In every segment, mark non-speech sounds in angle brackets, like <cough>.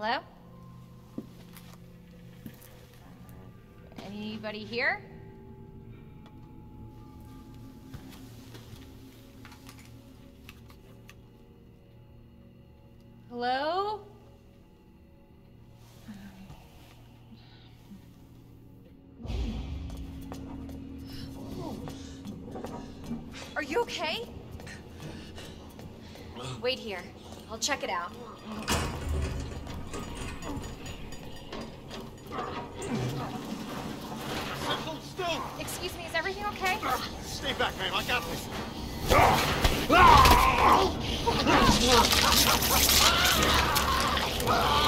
Hello? Anybody here? Hello? Are you okay? Wait here. I'll check it out. Everything okay? Stay back, man. I got this. Get off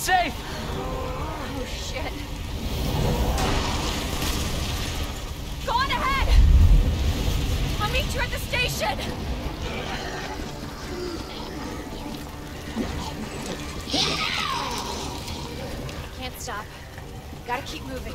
Safe! Oh shit. Go on ahead! I'll meet you at the station! Can't stop. Gotta keep moving.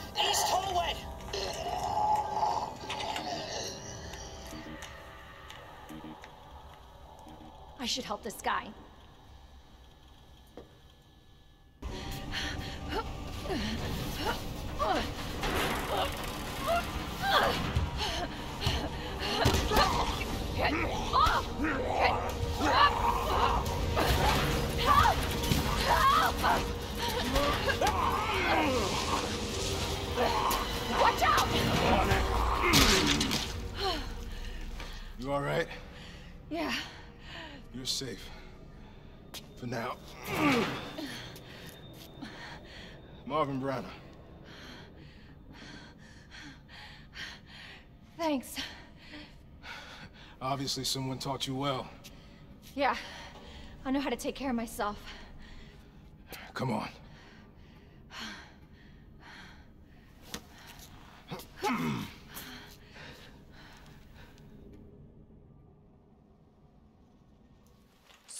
I should help this guy. Watch out! You all right? Yeah. You're safe. For now. Marvin Branagh. Thanks. Obviously someone taught you well. Yeah. I know how to take care of myself. Come on.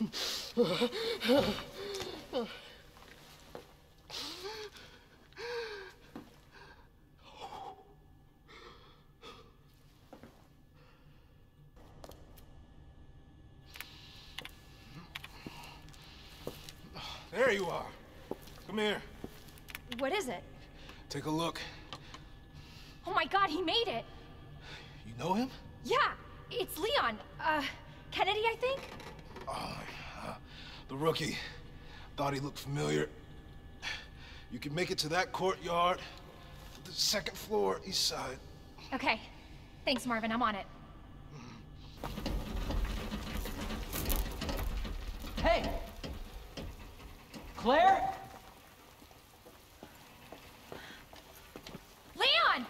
There you are. Come here. What is it? Take a look. Oh my god, he made it! You know him? Yeah, it's Leon. Uh, Kennedy, I think? Oh, uh, the rookie. Thought he looked familiar. You can make it to that courtyard. The second floor, east side. Okay. Thanks, Marvin. I'm on it. Hey! Claire? Leon!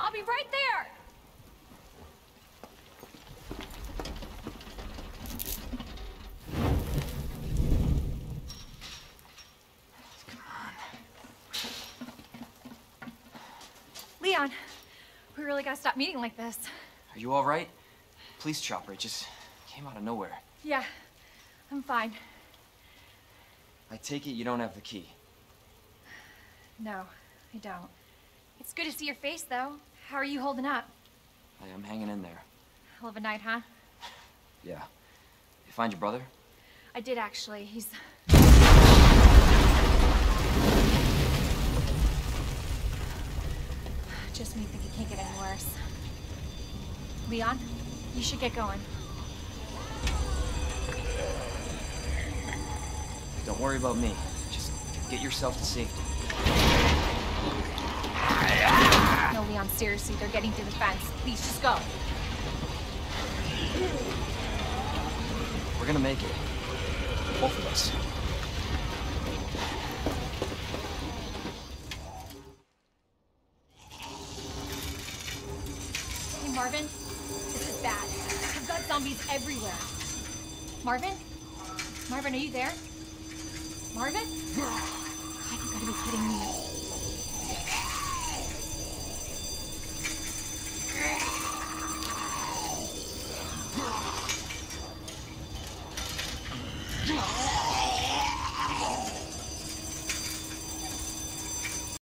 I'll be right there! Leon, we really gotta stop meeting like this. Are you all right? Police chopper, it just came out of nowhere. Yeah, I'm fine. I take it you don't have the key. No, I don't. It's good to see your face, though. How are you holding up? I am hanging in there. Hell of a night, huh? Yeah. You find your brother? I did actually. He's. You should get going. Don't worry about me. Just get yourself to safety. No, Leon, seriously, they're getting through the fence. Please, just go. We're gonna make it. Both of us. Marvin? Marvin, are you there? Marvin? <sighs> God, you gotta be kidding me.